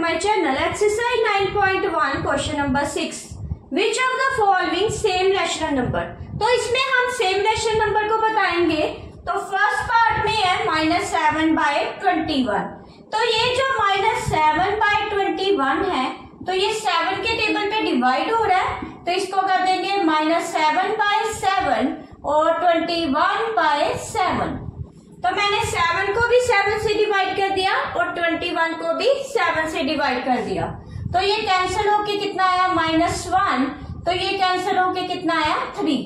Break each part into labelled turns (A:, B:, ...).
A: my channel. Exercise 9.1 question number 6. Which of the following same rational number? तो इसमें हम same rational number को बताएँगे तो फ़र्स्ट पार्ट में है minus seven by twenty one तो ये जो minus seven by twenty one है तो ये सेवन के टेबल पे डिवाइड हो रहा है तो इसको कर देंगे माइनस सेवन बाय सेवन और ट्वेंटी वन बाय सेवन तो मैंने सेवन को भी सेवन से डिवाइड कर दिया और ट्वेंटी वन को भी सेवन से डिवाइड कर दिया। तो ये कैंसिल होके कितना आया? माइनस वन तो ये कैंसिल होके कितना आया? थ्री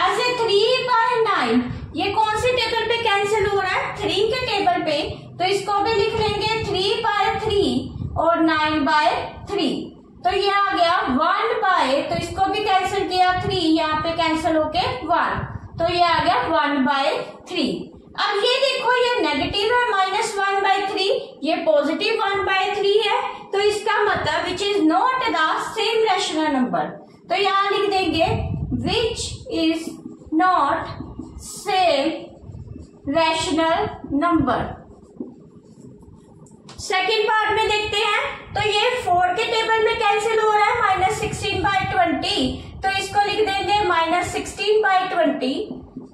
A: ऐसे थ्री बाय नाइन ये कौन से टेबल पे कैंसिल हो रहा है? थ्री के टेबल पे। तो इसको भी लिख लेंगे थ्री बाय थ्री और नाइन बाय थ्री तो ये आ गया वन बाय तो इसको भी कैंसिल किया थ्री यहाँ पे कैंसिल होके वन तो ये आ गया वन बाय थ्री अब ये देखो, ये नेगेटिव है माइनस वन बाई थ्री ये पॉजिटिव वन बाई थ्री है तो इसका मतलब which is not the same rational number तो यहाँ लिख देंगे which is not same rational number second part में देखते हैं तो ये फोर के टेबल में कैंसिल हो रहा है माइनस सिक्सटीन बाई ट्वेंटी तो इसको लिख देंगे माइनस सिक्सटीन बाई ट्वेंटी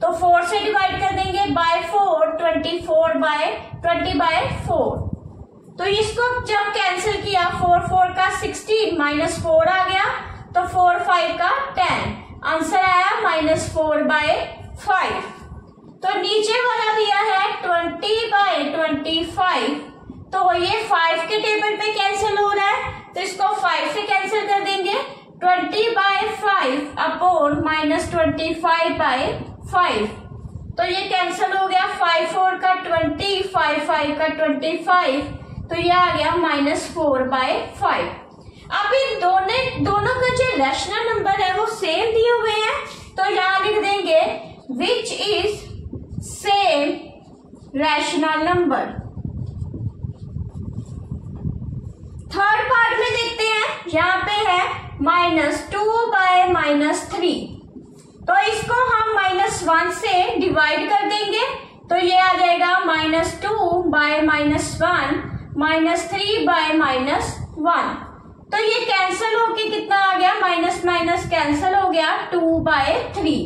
A: तो फोर से डिवाइड कर देंगे by four twenty four by twenty by four तो इसको जब कैंसिल किया फोर फोर का सिक्सटीन माइनस फोर आ गया तो फोर फाइव का टेन आंसर आया माइनस फोर बाय फाइव तो नीचे वाला दिया है ट्वेंटी बाय ट्वेंटी फाइव तो ये फाइव के टेबल पे कैंसिल हो रहा है तो इसको फाइव से कैंसिल कर देंगे. Twenty by five upon minus twenty five by five तो ये कैंसिल हो गया फाइव फोर का ट्वेंटी फाइव फाइव का ट्वेंटी फाइव तो ये आ गया माइनस फोर बाय फाइव अब इन दोनों दोनों का जो रैशनल नंबर है वो सेम दिए हुए हैं। तो यहाँ लिख देंगे which is same rational number third part में देखते हैं, यहाँ पे है minus two by minus three तो इसको हम वन से डिवाइड कर देंगे तो ये आ जाएगा minus two by minus one minus three by minus one तो ये कैंसिल होके कितना आ गया? माइनस माइनस कैंसिल हो गया टू बाय थ्री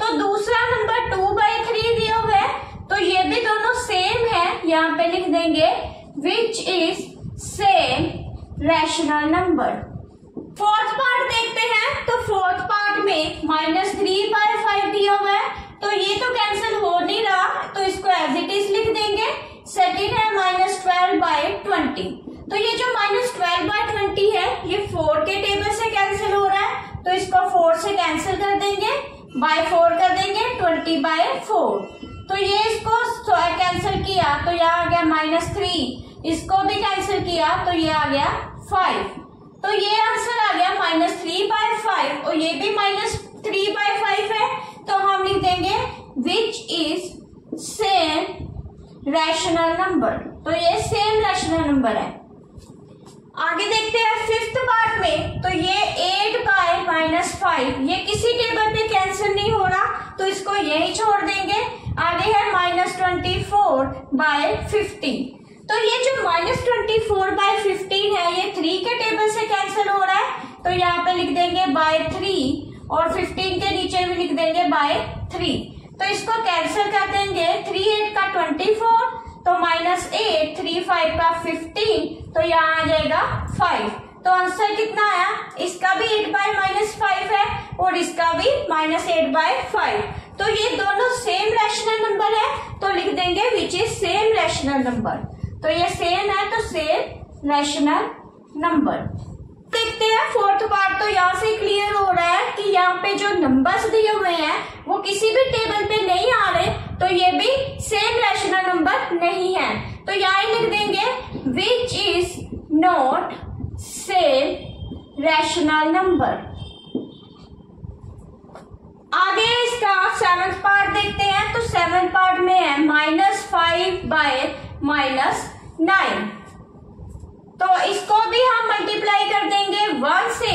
A: तो दूसरा नंबर टू बाय थ्री दिया हुआ है तो ये भी दोनों सेम है। यहाँ पे लिख देंगे which is same rational number fourth part देखते हैं तो फोर्थ पार्ट में माइनस थ्री बाय फाइव दिया हुआ है तो ये तो कैंसिल हो नहीं रहा तो इसको एज इट इज़ लिख देंगे। सेकेंड है माइनस ट्वेल्व बाय ट्वेंटी तो ये जो माइनस ट्वेल्व बाय ट्वेंटी है, ये फोर के टेबल से कैंसिल हो रहा है तो इसको फोर से कैंसिल कर देंगे। बाय फोर कर देंगे ट्वेंटी बाय फोर तो ये इसको कैंसिल किया तो यह आ गया माइनस थ्री इसको भी कैंसिल किया तो ये आ गया फाइव तो ये आंसर आ गया माइनस थ्री बाय फाइव और ये भी माइनस थ्री बाय फाइव है तो हम लिख देंगे which is same rational number तो ये सेम रैशनल नंबर है। आगे देखते हैं फिफ्थ पार्ट में तो ये एट बाय माइनस फाइव ये किसी टेबल पे कैंसिल नहीं हो रहा तो इसको यही छोड़ देंगे। आगे है minus twenty four by fifteen तो ये जो minus twenty four by fifteen है, ये थ्री के टेबल से कैंसिल हो रहा है तो यहाँ पे लिख देंगे बाय थ्री और फिफ्टीन के नीचे भी लिख देंगे बाय थ्री तो इसको कैंसिल कर देंगे। थ्री एट का ट्वेंटी फोर तो माइनस एट थ्री फाइव का फिफ्टीन तो यहाँ आ जाएगा फाइव तो आंसर कितना आया? इसका भी एट बाय माइनस फाइव है और इसका भी माइनस एट बाय फाइव तो ये दोनों सेम रैशनल नंबर है तो लिख देंगे which is same rational number तो ये सेम है तो सेम रैशनल नंबर देखते हैं फोर्थ पार्ट तो यहाँ से क्लियर हो रहा है कि यहाँ पे जो नंबर्स दिए हुए हैं, वो किसी भी टेबल पे नहीं आ रहे तो ये भी सेम रैशनल नंबर नहीं है। तो यहाँ लिख देंगे which is not same rational number आगे इसका सेवंथ पार्ट देखते हैं तो सेवंथ पार्ट में है minus five by minus nine तो इसको भी हम मल्टीप्लाई कर देंगे वन से,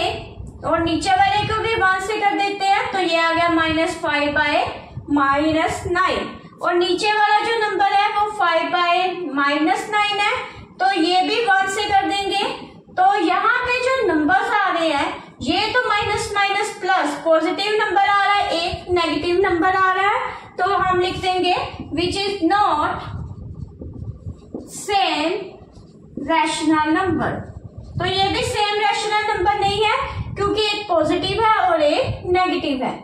A: और नीचे वाले को भी वन से कर देते हैं तो ये आ गया minus five by minus nine और नीचे वाला जो नंबर है, वो फाइव बाय माइनस नाइन है तो ये भी वन से कर देंगे. तो यहाँ पे जो नंबर्स आ रहे हैं, ये तो minus minus plus positive number आ रहा है, एक नेगेटिव नंबर आ रहा है. तो हम लिख देंगे which is not same rational number तो ये भी सेम रैशनल नंबर नहीं है, क्योंकि एक पॉजिटिव है और एक नेगेटिव है।